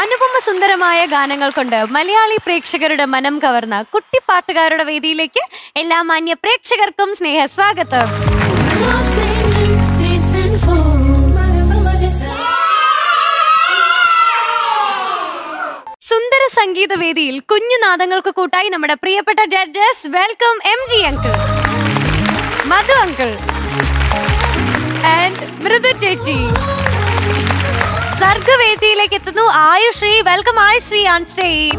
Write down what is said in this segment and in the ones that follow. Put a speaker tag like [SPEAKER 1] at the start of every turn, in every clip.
[SPEAKER 1] അനുപമ സുന്ദരമായ ഗാനങ്ങൾ കൊണ്ട് മലയാളി പ്രേക്ഷകരുടെ മനം കവർന്ന കുട്ടിപ്പാട്ടുകാരുടെ വേദിയിലേക്ക് എല്ലാ മാന്യ പ്രേക്ഷകർക്കും സ്നേഹ സ്വാഗതം
[SPEAKER 2] Top Singer Season 4
[SPEAKER 1] സുന്ദര സംഗീത വേദിയിൽ കുഞ്ഞുനാദങ്ങൾക്ക് കൂട്ടായി നമ്മുടെ പ്രിയപ്പെട്ട judges welcome M G uncle Madhu uncle and Mridu ചേച്ചി. സർഗവേദിയിലേക്ക് എത്തുന്നു.
[SPEAKER 3] Ayushree welcome Ayushree
[SPEAKER 4] on stage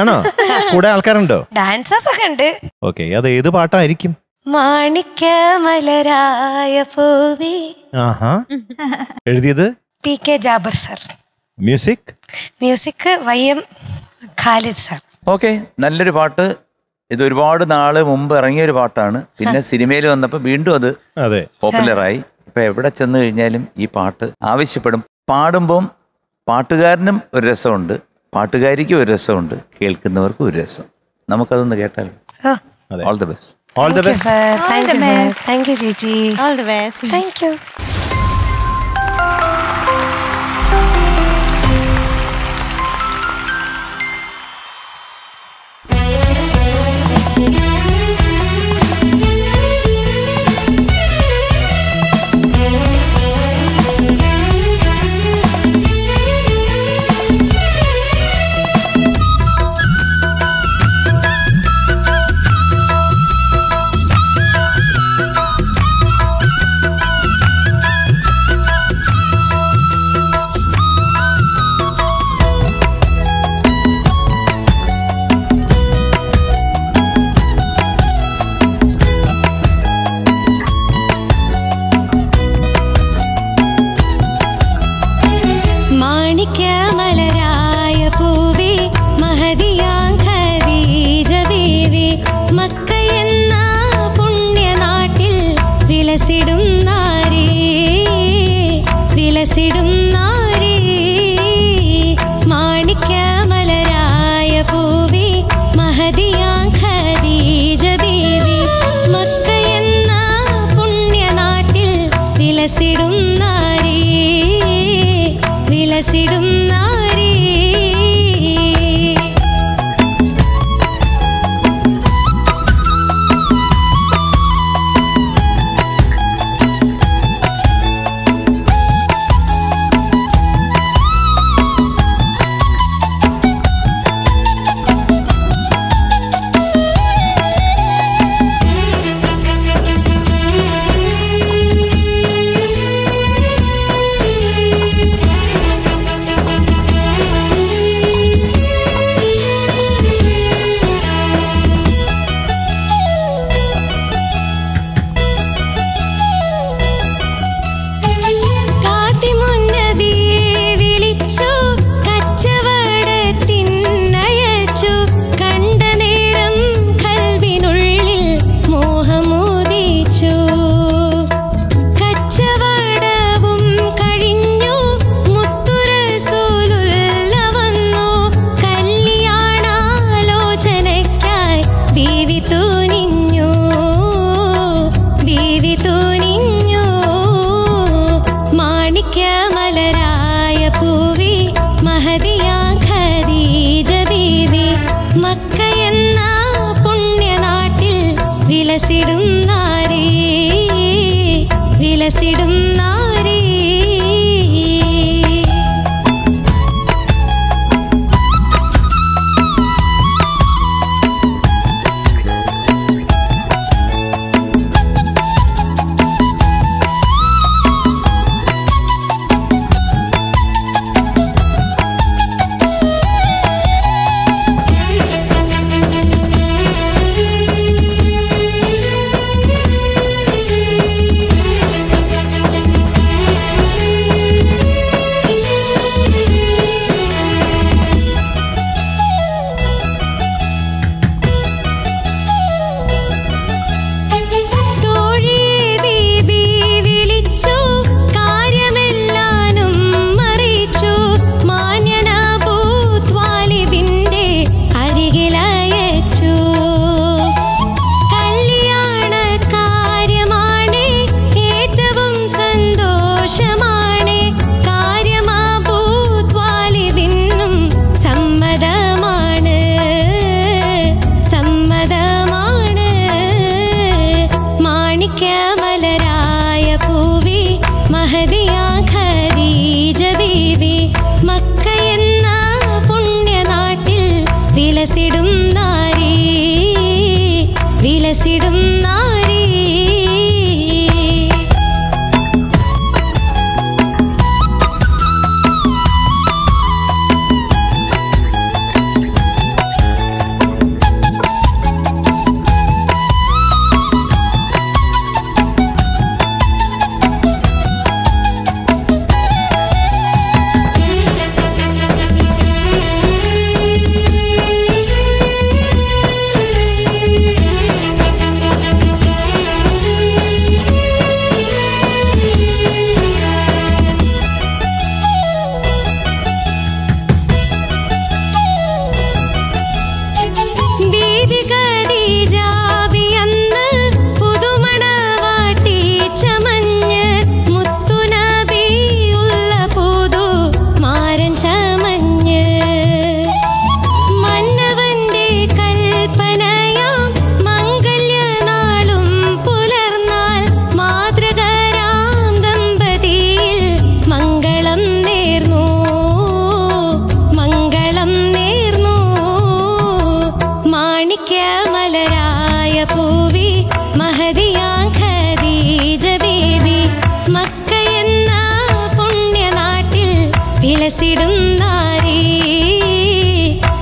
[SPEAKER 3] ആണോ? കൂടെ ആൾക്കാരുണ്ടോ?
[SPEAKER 4] ഡാൻസേഴ്സ് ഒക്കെ ഉണ്ട്.
[SPEAKER 3] ഓക്കെ അത് ഏത് പാട്ടായിരിക്കും?
[SPEAKER 4] മാണിക്യ മലരായ പൂവി.
[SPEAKER 3] ആഹാ. എഴുതിയത്?
[SPEAKER 4] P K Jabar sir.
[SPEAKER 3] Music
[SPEAKER 4] music Y M Khalid sir.
[SPEAKER 5] Okay നല്ലൊരു പാട്ട്. ഇത് ഒരുപാട് നാൾ മുമ്പ് ഇറങ്ങിയ ഒരു പാട്ടാണ്. പിന്നെ സിനിമയിൽ വന്നപ്പോൾ വീണ്ടും അത് പോപ്പുലറായി. ഇപ്പൊ എവിടെ ചെന്ന് കഴിഞ്ഞാലും ഈ പാട്ട് ആവശ്യപ്പെടും. പാടുമ്പം പാട്ടുകാരനും ഒരു രസമുണ്ട്. പാട്ടുകാരിക്കും ഒരു രസമുണ്ട്. കേൾക്കുന്നവർക്കും ഒരു രസം. നമുക്കതൊന്ന് കേട്ടാലോ.
[SPEAKER 3] All the
[SPEAKER 4] best all the best thank you ചേച്ചി
[SPEAKER 2] all the best thank you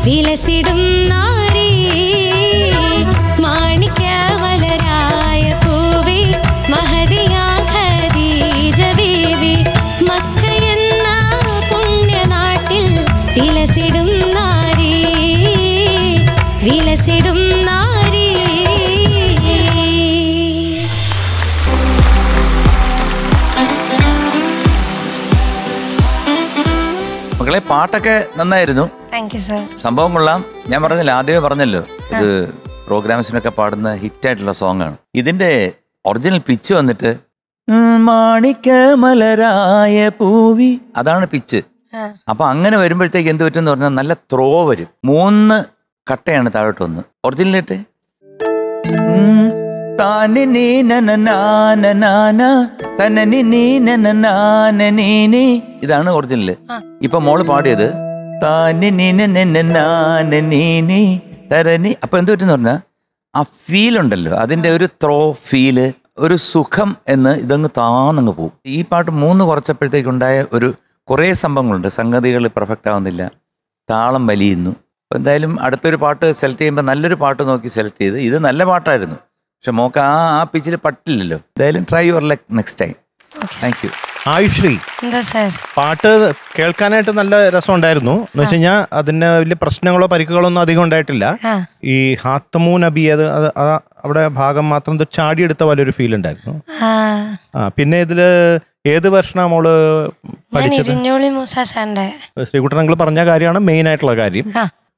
[SPEAKER 2] വിലസിടും
[SPEAKER 5] പാട്ടൊക്കെ നന്നായിരുന്നു.
[SPEAKER 2] താങ്ക് യു സർ
[SPEAKER 5] സംഭവം കൊള്ളാം. ഞാൻ പറഞ്ഞില്ല ആദ്യമേ പറഞ്ഞല്ലോ ഇത് പ്രോഗ്രാംസിനൊക്കെ പാടുന്ന ഹിറ്റ് ആയിട്ടുള്ള സോങ് ആണ് ഇതിന്റെ ഒറിജിനൽ പിച്ച് വന്നിട്ട് മാണിക്ക മലരായ പൂവി. അതാണ് പിച്ച്. അപ്പൊ അങ്ങനെ വരുമ്പോഴത്തേക്ക് എന്ത് പറ്റും എന്ന് പറഞ്ഞാൽ നല്ല ത്രോ വരും. മൂന്ന് കട്ടയാണ് താഴോട്ട് വന്ന്. ഒറിജിനലിട്ട് താനിനി നനനാനനാന, തനനിനി നനനാനനീനി. ഇതാണ് ഒറിജിനൽ ഇപ്പൊ മോൾ പാടിയത് താനിനി നനനാനനീനി, തരനി അപ്പൊ എന്ത് പറ്റുന്ന പറഞ്ഞാ? ആ ഫീൽ ഉണ്ടല്ലോ. അതിന്റെ ഒരു ത്രോ ഫീൽ ഒരു സുഖം എന്ന് ഇതങ്ങ് താന്നങ്ങ് പോകും ഈ പാട്ട് മൂന്ന് കുറച്ചപ്പോഴത്തേക്കുണ്ടായ ഒരു കുറേ സംഭവങ്ങളുണ്ട്. സംഗതികൾ പെർഫെക്റ്റ് ആവുന്നില്ല. താളം വലിയുന്നു. എന്തായാലും അടുത്തൊരു പാട്ട് സെലക്ട് ചെയ്യുമ്പോൾ നല്ലൊരു പാട്ട് നോക്കി സെലക്ട് ചെയ്ത്. ഇത് നല്ല പാട്ടായിരുന്നു. പക്ഷെ മോക്ക് ആ ആ പിച്ചിൽ പറ്റില്ലല്ലോ. എന്തായാലും try your luck next time thank you
[SPEAKER 3] Ayushree
[SPEAKER 2] എന്താ സർ
[SPEAKER 3] പാട്ട് കേൾക്കാനായിട്ട് നല്ല രസം ഉണ്ടായിരുന്നു എന്ന് വെച്ച് കഴിഞ്ഞാൽ അതിന് വലിയ പ്രശ്നങ്ങളോ പരിക്കുകളോ ഒന്നും അധികം ഉണ്ടായിട്ടില്ല. ഈ ഹാത്തമൂ നബി അത് അവിടെ ഭാഗം മാത്രം ചാടിയെടുത്ത പോലെ ഒരു ഫീൽ ഉണ്ടായിരുന്നു.
[SPEAKER 2] ആ.
[SPEAKER 3] പിന്നെ ഇതിൽ ഏത് വർഷമാണ് മോൾ
[SPEAKER 2] ശ്രീകുട്ടൻ
[SPEAKER 3] പഠിച്ചത്?
[SPEAKER 2] സാറിന്റെ
[SPEAKER 3] ശ്രീകുട്ടനങ്ങൾ പറഞ്ഞ കാര്യമാണ് മെയിൻ ആയിട്ടുള്ള കാര്യം.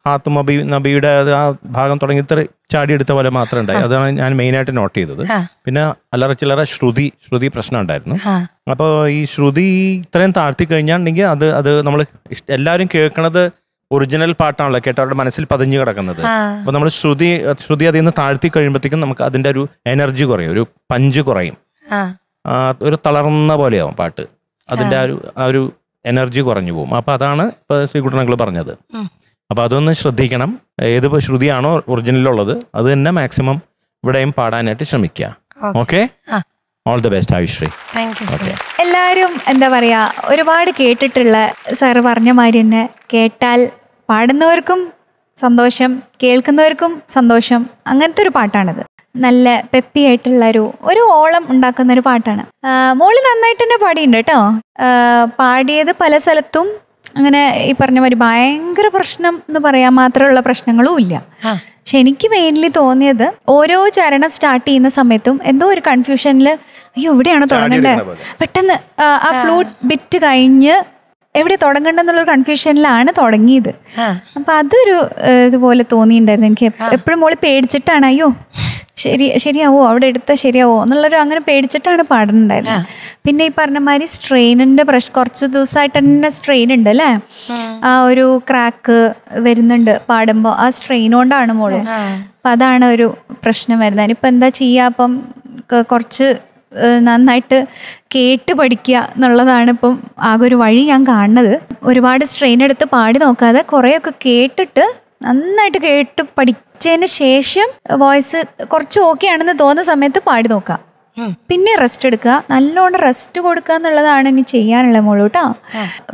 [SPEAKER 3] ഹാത്തും നബി നബിയുടെ ആ ഭാഗം തുടങ്ങി ഇത്ര ചാടിയെടുത്ത പോലെ മാത്രമേ ഉണ്ടായി. അതാണ് ഞാൻ മെയിനായിട്ട് നോട്ട് ചെയ്തത്. പിന്നെ അല്ലറ ചില്ലറ ശ്രുതി ശ്രുതി പ്രശ്നം ഉണ്ടായിരുന്നു. അപ്പോൾ ഈ ശ്രുതി ഇത്രയും താഴ്ത്തി കഴിഞ്ഞാണെങ്കിൽ അത് അത് നമ്മൾ എല്ലാവരും കേൾക്കണത് ഒറിജിനൽ പാട്ടാണല്ലോ കേട്ടോ അവരുടെ മനസ്സിൽ പതിഞ്ഞു കിടക്കുന്നത്.
[SPEAKER 2] അപ്പൊ
[SPEAKER 3] അപ്പോൾ നമ്മൾ ശ്രുതി ശ്രുതി അതിൽ നിന്ന് താഴ്ത്തി കഴിയുമ്പോഴത്തേക്കും നമുക്ക് അതിന്റെ ഒരു എനർജി കുറയും ഒരു പഞ്ച് കുറയും. ഒരു തളർന്ന പോലെയാവും പാട്ട്. അതിന്റെ ആ ഒരു ആ ഒരു എനർജി കുറഞ്ഞു പോകും. അപ്പോൾ അതാണ് ഇപ്പോൾ ശ്രീകുട്ടനങ്ങൾ പറഞ്ഞത്. അപ്പോൾ അതൊന്ന് ശ്രദ്ധിക്കണം. ഏത് ശ്രുതിയാണോ ഒറിജിനലുള്ളത് അത് തന്നെ മാക്സിമം ഇവിടെയും പാടാനായിട്ട് ശ്രമിക്കുക. Okay. All
[SPEAKER 2] the best Ayushree
[SPEAKER 6] എല്ലാവരും എന്താ പറയാ ഒരുപാട് കേട്ടിട്ടുള്ള സാറ് പറഞ്ഞ മാതിരി തന്നെ കേട്ടാൽ പാടുന്നവർക്കും സന്തോഷം കേൾക്കുന്നവർക്കും സന്തോഷം. അങ്ങനത്തെ ഒരു പാട്ടാണിത്. നല്ല പെപ്പി ആയിട്ടുള്ള ഒരു ഒരു ഓളം ഉണ്ടാക്കുന്ന ഒരു പാട്ടാണ്. മോളി നന്നായിട്ട് തന്നെ പാടിയിട്ടുണ്ട് കേട്ടോ. പാടിയത് പല സ്ഥലത്തും അങ്ങനെ ഈ പറഞ്ഞ മാതിരി ഭയങ്കര പ്രശ്നം എന്ന് പറയാൻ മാത്രമുള്ള പ്രശ്നങ്ങളും ഇല്ല. പക്ഷെ എനിക്ക് മെയിൻലി തോന്നിയത് ഓരോ ചരണം സ്റ്റാർട്ട് ചെയ്യുന്ന സമയത്തും എന്തോ ഒരു കൺഫ്യൂഷനിൽ അയ്യോ എവിടെയാണ് തുടങ്ങേണ്ടത് പെട്ടെന്ന് ആ, ഫ്ലൂട്ട് ബിറ്റ് കഴിഞ്ഞ് എവിടെ തുടങ്ങണ്ടെന്നുള്ള കൺഫ്യൂഷനിലാണ് തുടങ്ങിയത്. അപ്പൊ അതൊരു ഇതുപോലെ തോന്നിയിട്ടുണ്ടായിരുന്നു എനിക്ക് എപ്പോഴും മോൾ പേടിച്ചിട്ടാണ് അയ്യോ ശരി ശരിയാവോ? അവിടെ എടുത്താൽ ശരിയാവോ? എന്നുള്ളൊരു അങ്ങനെ പേടിച്ചിട്ടാണ് പാടുന്നുണ്ടായിരുന്നത് പിന്നെ ഈ പറഞ്ഞ മാതിരി സ്ട്രെയിനിന്റെ പ്രശ്നം കുറച്ച് ദിവസമായിട്ട് തന്നെ സ്ട്രെയിൻ ഉണ്ട് അല്ലേ? ആ. ഒരു ക്രാക്ക് വരുന്നുണ്ട് പാടുമ്പോൾ ആ സ്ട്രെയിൻ കൊണ്ടാണ് മോൾ. അപ്പം അതാണ് ഒരു പ്രശ്നം വരുന്നത്. ഇപ്പം എന്താ ചെയ്യുക അപ്പം കുറച്ച് നന്നായിട്ട് കേട്ട് പഠിക്കുക എന്നുള്ളതാണ് ഇപ്പം ആകെ ഒരു വഴി ഞാൻ കാണുന്നത്. ഒരുപാട് സ്ട്രെയിൻ എടുത്ത് പാടി നോക്കാതെ കുറേയൊക്കെ കേട്ടിട്ട് നന്നായിട്ട് കേട്ട് പഠിച്ചതിന് ശേഷം വോയിസ് കുറച്ച് ഓക്കെ ആണെന്ന് തോന്നുന്ന സമയത്ത് പാടി നോക്കാം. പിന്നെ റെസ്റ്റ് എടുക്കുക. നല്ലോണം റെസ്റ്റ് കൊടുക്കുക എന്നുള്ളതാണ് ഇനി ചെയ്യാനുള്ള മോളൂ കേട്ടോ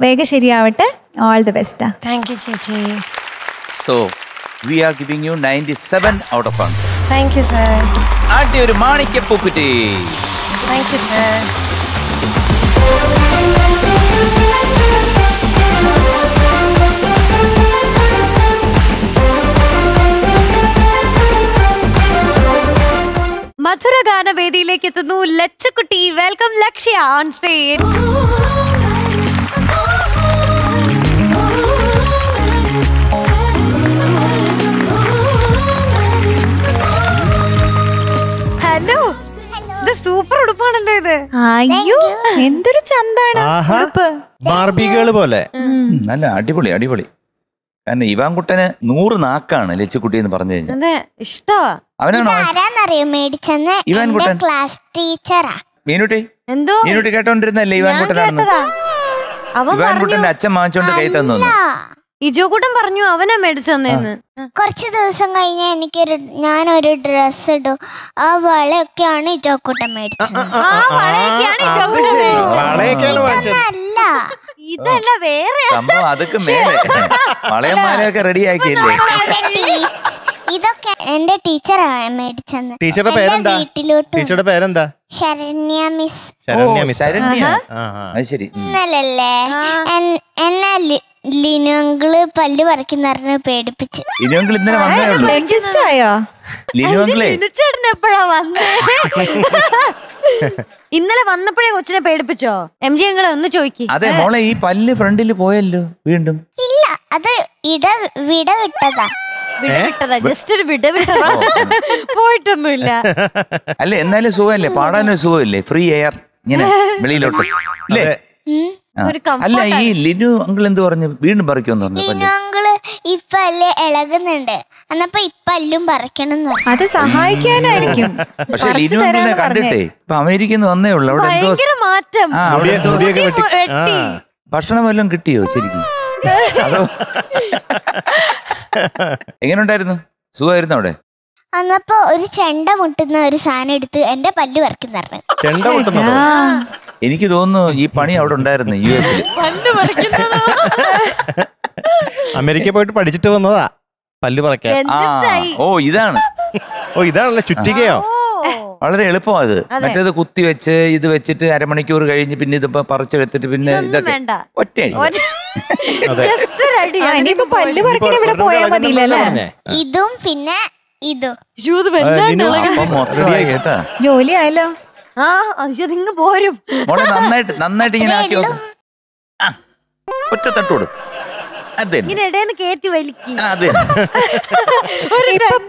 [SPEAKER 6] വേഗം ശരിയാവട്ടെ. All the best
[SPEAKER 2] thank you ചേച്ചി.
[SPEAKER 5] So we are giving you ninety seven out of hundred
[SPEAKER 2] thank you sir
[SPEAKER 5] ആദ്യ ഒരു മാണിക്യ പൂക്കുറ്റി
[SPEAKER 2] താങ്ക് യു സർ
[SPEAKER 1] മധുര ഗാനവേദിയിലേക്ക് എത്തുന്നു. ലച്ചക്കുട്ടി welcome Lakshya on stage hello ഇത് സൂപ്പർ ഉടുപ്പാണല്ലോ ഇത്.
[SPEAKER 6] അയ്യോ എന്തൊരു ചന്താണ് ഉടുപ്പ്.
[SPEAKER 3] ബാർബികൾ പോലെ.
[SPEAKER 5] നല്ല അടിപൊളി അടിപൊളി. കാരണം ഇവാൻകുട്ടന് നൂറ് നാക്കാണ് ലച്ചുക്കുട്ടി എന്ന് പറഞ്ഞു കഴിഞ്ഞാൽ.
[SPEAKER 1] ഇഷ്ടമാ
[SPEAKER 5] അവനാണോ ഇവാൻ കുട്ടൻ.
[SPEAKER 7] ക്ലാസ് ടീച്ചറാ
[SPEAKER 5] മീനുട്ടി
[SPEAKER 1] എന്തോ
[SPEAKER 5] മീനുട്ടി കേട്ടോണ്ടിരുന്നല്ലേ
[SPEAKER 1] ഇവാൻ
[SPEAKER 5] ഇവാൻകുട്ടന്റെ അച്ഛൻ വാങ്ങിച്ചോണ്ട് കൈ തന്നു.
[SPEAKER 1] ഇജോകൂട്ടൻ പറഞ്ഞു അവനാ മേടിച്ചു തന്നേന്ന്
[SPEAKER 7] കുറച്ച് ദിവസം കഴിഞ്ഞ എനിക്കൊരു ഞാനൊരു ഡ്രസ് ഇടും ആ വളയൊക്കെയാണ് ഇജോക്കൂട്ടൻ മേടിച്ചത്
[SPEAKER 1] ഇതല്ല വേറെ
[SPEAKER 5] സംഭവം അതൊക്കെ മേലെ വളയന്മാരെയൊക്കെ റെഡി ആക്കിയില്ലേ
[SPEAKER 7] ഇതൊക്കെ എന്റെ ടീച്ചറാ മേടിച്ചെന്ന്.
[SPEAKER 3] ടീച്ചറുടെ പേരെന്താ?
[SPEAKER 7] വീട്ടിലോട്ട്
[SPEAKER 3] ടീച്ചറുടെ പേരെന്താ?
[SPEAKER 7] ശരണ്യ മിസ്.
[SPEAKER 3] ശരണ്യ മിസ്.
[SPEAKER 5] ശരണ്യ.
[SPEAKER 3] ആ ആ.
[SPEAKER 5] അത് ശരി.
[SPEAKER 7] ഇന്നലല്ലേ? എന്നെ ലി- പല്ല് പറിക്കുന്ന പറഞ്ഞ് പേടിപ്പിച്ച്.
[SPEAKER 5] ലിനു ഇന്നലെ വന്നേ ഉള്ളൂ.
[SPEAKER 6] ഡെന്റിസ്റ്റ് ആയോ
[SPEAKER 5] ലിനു അങ്കിളേ
[SPEAKER 1] എപ്പോഴാ വന്നേ? ഇന്നലെ വന്നപ്പോഴേ കൊച്ചിനെ പേടിപ്പിച്ചോ? എം ജി ഞങ്ങളെ ഒന്ന് ചോദിക്കി.
[SPEAKER 5] അതെ മോളെ ഈ പല്ല് ഫ്രണ്ടിൽ പോയല്ലോ വീണ്ടും.
[SPEAKER 7] ഇല്ല അത് ഇട വിട വിട്ടതാ
[SPEAKER 1] ജസ്റ്റ് ഒരു പോയിട്ടൊന്നുമില്ല.
[SPEAKER 5] അല്ല എന്നാലും സുഖമല്ലേ? പാടാനൊരു സുഖമില്ലേ? ഫ്രീ എയർ ഇങ്ങനെ വെളിയിലോട്ട്.
[SPEAKER 1] അല്ലേ?
[SPEAKER 5] അല്ല ഈ ലിനു അങ്കിൾ എന്ത് പറഞ്ഞു? വീണ്ടും പറിക്കുമെന്ന് പറഞ്ഞു.
[SPEAKER 7] അങ്കിൾ ഇളകുന്നുണ്ട്. എന്നപ്പോ പറിക്കണം
[SPEAKER 6] അത് സഹായിക്കാനായിരിക്കും.
[SPEAKER 5] പക്ഷെ ലിനു അങ്കിളിനെ
[SPEAKER 6] തരാന്ന് പറഞ്ഞേ.
[SPEAKER 5] കണ്ടിട്ടേ ഇപ്പൊ അമേരിക്കയിൽ നിന്ന് വന്നേ ഉള്ളു. അവിടെ എന്തോ
[SPEAKER 1] മാറ്റം.
[SPEAKER 5] ഭക്ഷണം വല്ലതും കിട്ടിയോ ശരിക്കും? അതോ എങ്ങനെ ഉണ്ടായിരുന്നു സുഖമായിരുന്നു അവിടെ?
[SPEAKER 7] അന്നപ്പോ ഒരു ചെണ്ട മുട്ടുന്ന ഒരു സാധനം എടുത്ത് എന്റെ പല്ല് വറക്കുന്ന പറഞ്ഞു
[SPEAKER 3] ചെണ്ട
[SPEAKER 6] മുട്ടുന്ന
[SPEAKER 5] എനിക്ക് തോന്നുന്നു ഈ പണി അവിടെ ഉണ്ടായിരുന്നു യു എസിൽ
[SPEAKER 1] പല്ല്
[SPEAKER 3] അമേരിക്ക പോയിട്ട് പഠിച്ചിട്ട് വന്നതാ പല്ല് പറക്കാൻ
[SPEAKER 5] ആ ഓ ഇതാണ്.
[SPEAKER 3] ഓ ഇതാണല്ലേ ചുറ്റികയോ.
[SPEAKER 5] വളരെ എളുപ്പമാണ് അത്. മറ്റേത് കുത്തി വെച്ച് ഇത് വെച്ചിട്ട് അരമണിക്കൂർ കഴിഞ്ഞ് പിന്നെ ഇതിപ്പോ പറിച്ചെടുത്തിട്ട് പിന്നെ ഇതൊക്കെ
[SPEAKER 1] വേണ്ട.
[SPEAKER 6] പല്ല് പറിക്കണ ഇവിടെ മതിയില്ലല്ലേ
[SPEAKER 7] ഇതും പിന്നെ ഇതും.
[SPEAKER 6] ജോലി ആയല്ലോ.
[SPEAKER 1] ആ നിങ്ങ പോരും.
[SPEAKER 5] നന്നായിട്ട് നന്നായിട്ട് ഇങ്ങനെ ആക്കി ഒറ്റ തട്ടോട്.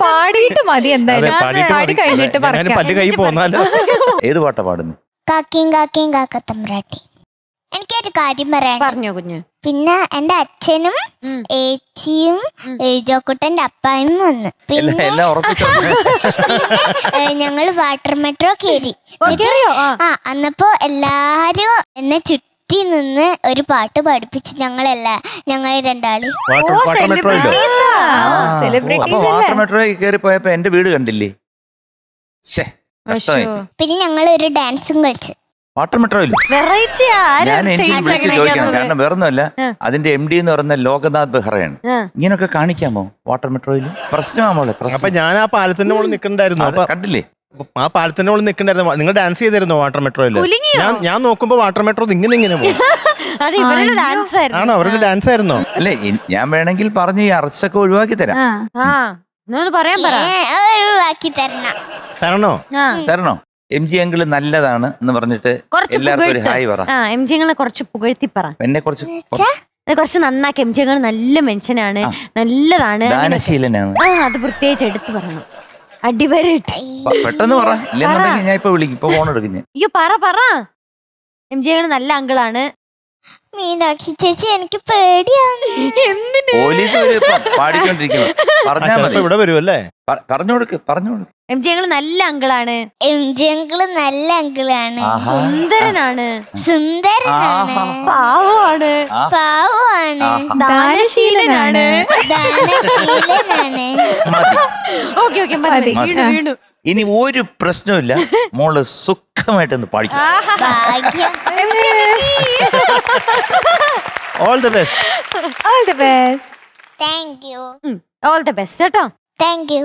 [SPEAKER 6] പാടിയിട്ട് മതി എന്തായാലും. പാടി കഴിഞ്ഞിട്ട്
[SPEAKER 3] പല്ല് കൈ പോന്നാലോ?
[SPEAKER 5] ഏത് പാട്ടാ പാടുന്നു?
[SPEAKER 7] കാക്കയും കാക്കയും കാക്കത്തമ്പ്രാട്ടി. എനിക്കൊരു കാര്യം പറയാൻ
[SPEAKER 1] പറഞ്ഞോ കുഞ്ഞ്.
[SPEAKER 7] പിന്നെ എന്റെ അച്ഛനും. ഏച്ചിയും ജോക്കുട്ടന്റെ അപ്പായും വന്ന്. പിന്നെ ഞങ്ങൾ ഞങ്ങൾ വാട്ടർ മെട്രോ കയറി?
[SPEAKER 1] ആ.
[SPEAKER 7] അന്നപ്പോ എല്ലാരും എന്നെ ചുറ്റി നിന്ന് ഒരു പാട്ട് പഠിപ്പിച്ച് ഞങ്ങളല്ല ഞങ്ങൾ രണ്ടാളി.
[SPEAKER 3] വാട്ടർ
[SPEAKER 5] കയറി പോയപ്പോ എന്റെ വീട് കണ്ടില്ലേ? ശ്ശേ
[SPEAKER 7] പിന്നെ ഞങ്ങൾ ഒരു ഡാൻസും കളിച്ച്.
[SPEAKER 5] വാട്ടർ ഞാൻ എനിക്ക് വിളിച്ച് ചോദിക്കണം. കാരണം വേറൊന്നുമല്ല. അതിന്റെ എം ഡി എന്ന് പറയുന്ന ലോകനാഥ് ബെഹ്റയാണ്. ഇങ്ങനൊക്കെ കാണിക്കാമോ വാട്ടർ മെട്രോയിൽ പ്രശ്നമാ മോളെ
[SPEAKER 3] അപ്പൊ ഞാൻ ആ പാലത്തിന്റെ മുകളിൽ നിൽക്കണ്ടായിരുന്നു
[SPEAKER 5] കണ്ടില്ലേ?
[SPEAKER 3] ആ പാലത്തിന്റെ മുകളിൽ നിൽക്കണ്ടായിരുന്നു നിങ്ങൾ ഡാൻസ് ചെയ്തിരുന്നു വാട്ടർ
[SPEAKER 1] മെട്രോയിൽ
[SPEAKER 3] ഞാൻ ഞാൻ നോക്കുമ്പോ വാട്ടർ മെട്രോ ഇങ്ങനെ ഇങ്ങനെ പോകും.
[SPEAKER 1] അത് ഇവരുടെ ഡാൻസ് ആയിരുന്നു.
[SPEAKER 3] ആണോ? അവരുടെ ഡാൻസ് ആയിരുന്നു?
[SPEAKER 5] അല്ലേ ഞാൻ വേണമെങ്കിൽ പറഞ്ഞു ഈ അറസ്റ്റൊക്കെ ഒഴിവാക്കി തരാം.
[SPEAKER 1] പറയാൻ പറ.
[SPEAKER 7] ഒഴിവാക്കി തരണം.
[SPEAKER 3] തരണോ?
[SPEAKER 1] ആ.
[SPEAKER 5] തരണോ? എം ജി അങ്കിൾ നല്ലതാണ് എന്ന് പറഞ്ഞിട്ട് എല്ലാവർക്കും ഒരു
[SPEAKER 1] പുകഴ്ത്ത്.
[SPEAKER 5] ഹായ് പറ.
[SPEAKER 1] ആ എം ജിങ്ങളെ കുറച്ച് പുകഴ്ത്തി പറ.
[SPEAKER 5] എന്നെ കുറച്ച്
[SPEAKER 1] കുറച്ച് നന്നാക്കി. എം ജി ജിങ്ങൾ നല്ല മനുഷ്യനാണ്. നല്ലതാണ്.
[SPEAKER 5] ദാനശീലനാണ്.
[SPEAKER 1] ആ അത് പ്രത്യേകിച്ച് എടുത്തു പറയണം. അടിവരട്ടെ
[SPEAKER 5] പെട്ടെന്ന് പറ. ഇല്ലെന്നുണ്ടെങ്കിൽ ഞാൻ ഇപ്പൊ വിളിക്കും. ഇപ്പൊ ഫോൺ എടുക്കും ഞാൻ.
[SPEAKER 1] അയ്യോ പറ പറ. എം അങ്കിൾ നല്ല അങ്കിളാണ്.
[SPEAKER 7] മീനാക്ഷി ചേച്ചി എനിക്ക് പേടിയാണ്.
[SPEAKER 5] പോലീസ് വരും ഇപ്പം പാടിക്കൊണ്ടിരിക്കുന്നു. പറഞ്ഞാ മതി.
[SPEAKER 3] ഇവിടെ വരുമല്ലേ
[SPEAKER 5] പറഞ്ഞു കൊടുക്ക് പറഞ്ഞു കൊടുക്ക്
[SPEAKER 1] എം ജി അങ്കിൾ നല്ല അങ്കിളാണ്.
[SPEAKER 7] എം ജി അങ്കിൾ നല്ല അങ്കിളാണ്.
[SPEAKER 1] സുന്ദരനാണ്.
[SPEAKER 7] സുന്ദരനാണ്.
[SPEAKER 1] പാവമാണ്.
[SPEAKER 7] പാവമാണ്.
[SPEAKER 1] ദാനശീലനാണ്.
[SPEAKER 7] ദാനശീലനാണ്.
[SPEAKER 5] മതി.
[SPEAKER 1] ഓക്കെ ഓക്കെ മതി.
[SPEAKER 5] മതി.
[SPEAKER 1] വീണു വീണു.
[SPEAKER 5] ഇനി ഒരു പ്രശ്നമില്ല മോൾ സുഖമായിട്ടൊന്ന് പാടിക്കും.
[SPEAKER 3] All the best
[SPEAKER 6] all the best
[SPEAKER 7] thank you
[SPEAKER 1] all the best കേട്ടോ.
[SPEAKER 7] താങ്ക് യു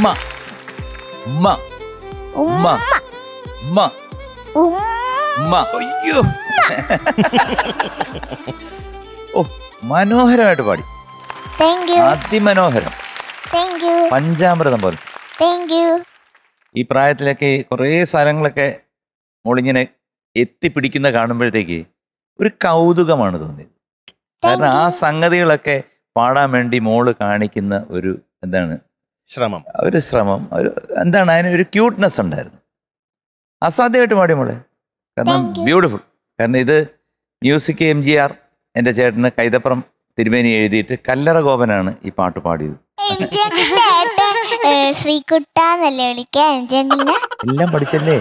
[SPEAKER 5] ഉമ്മ. ഉമ്മ. ഉമ്മ. ഉമ്മ.
[SPEAKER 7] ഉമ്മ.
[SPEAKER 5] അയ്യോ. ഓ മനോഹരമായിട്ട് പാടി. അതിമനോഹരം. പഞ്ചാമൃതം പോലെ. ഈ പ്രായത്തിലൊക്കെ കുറേ സ്ഥലങ്ങളൊക്കെ മോളിങ്ങനെ എത്തിപ്പിടിക്കുന്ന കാണുമ്പോഴത്തേക്ക് ഒരു കൗതുകമാണ് തോന്നിയത്. കാരണം ആ സംഗതികളൊക്കെ പാടാൻ വേണ്ടി മോൾ കാണിക്കുന്ന ഒരു എന്താണ്
[SPEAKER 3] ശ്രമം.
[SPEAKER 5] ഒരു ശ്രമം ഒരു എന്താണ് അതിന് ഒരു ക്യൂട്ട്നെസ് ഉണ്ടായിരുന്നു. അസാധ്യമായിട്ട് പാടി മോളെ. കാരണം ബ്യൂട്ടിഫുൾ കാരണം ഇത് മ്യൂസിക് എം ജി ആർ എന്റെ ചേട്ടന് കൈതപ്പുറം തിരുമേനി എഴുതിയിട്ട് കല്ലറ ഗോപനാണ് ഈ പാട്ട് പാടിയത്.
[SPEAKER 7] എം ജി അങ്കിളിന്റെ ഏട്ടൻ ഏ, ശ്രീകുട്ട വിളിക്കുക എം ജി അങ്കിളിനെ
[SPEAKER 5] എല്ലാം പഠിച്ചല്ലേ?